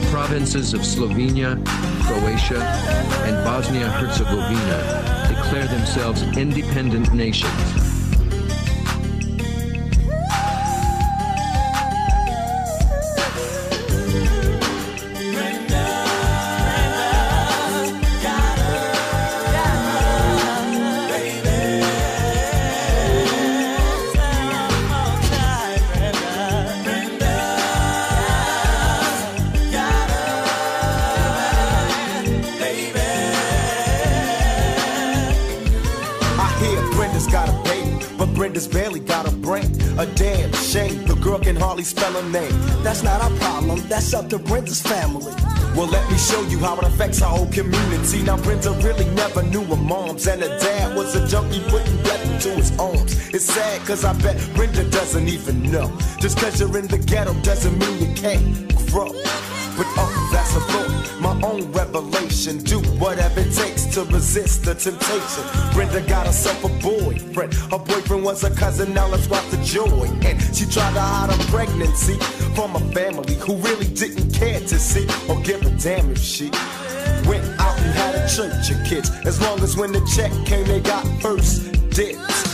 the provinces of Slovenia, Croatia, and Bosnia-Herzegovina declare themselves independent nations. A damn shame, the girl can hardly spell her name. That's not our problem, that's up to Brenda's family. Well, let me show you how it affects our whole community. Now, Brenda really never knew her moms, and her dad was a junkie putting death into his arms. It's sad, cause I bet Brenda doesn't even know. Just cause you're in the ghetto doesn't mean you can't grow. But oh, that's a my own revelation. Do whatever it takes to resist the temptation. Brenda got herself a boyfriend. Her boyfriend was a cousin, now let's watch the joy. And she tried to hide her pregnancy from a family who really didn't care to see or give a damn if she went out and had a church of kids. As long as when the check came, they got first dibs.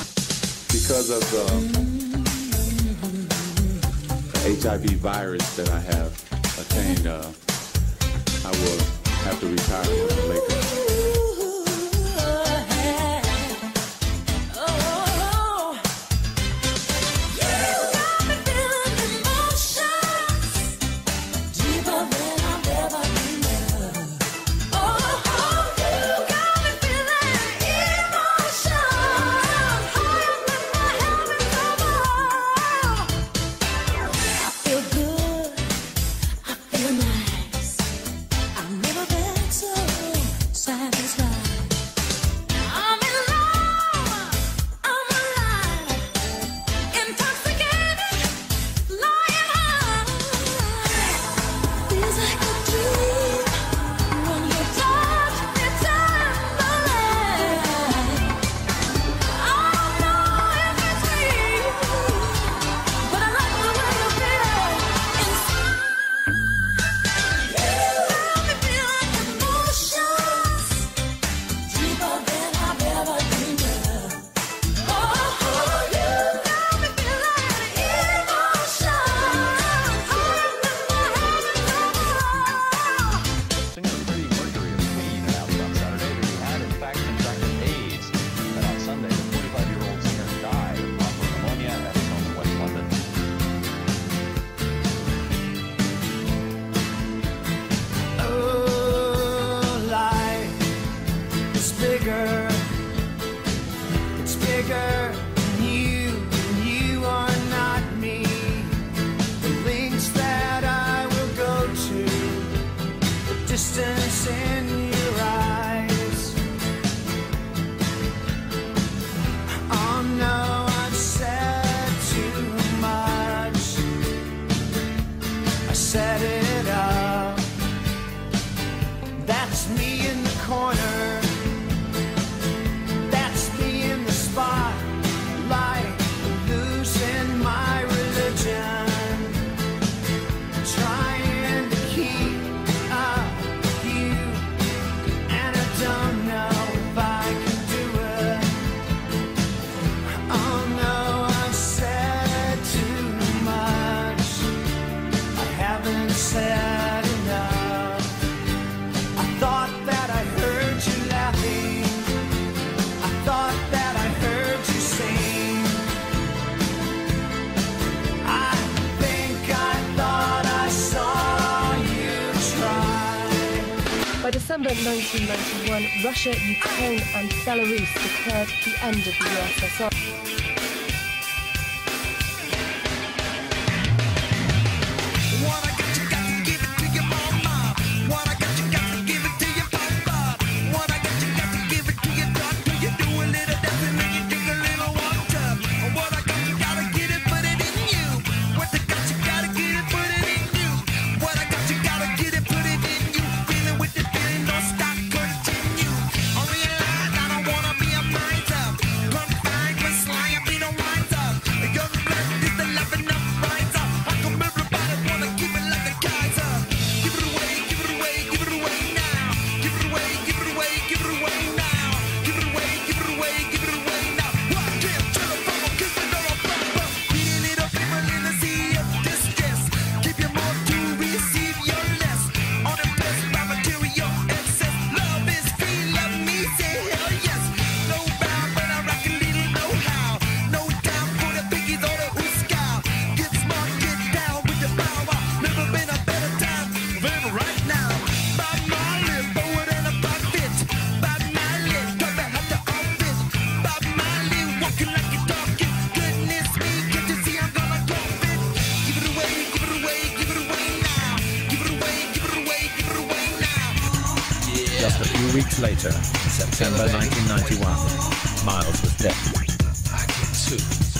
Because of uh, the HIV virus that I have attained, uh, I will have to retire later. December 1991, Russia, Ukraine and Belarus declared the end of the USSR. Weeks later, in September 1991, Miles was dead.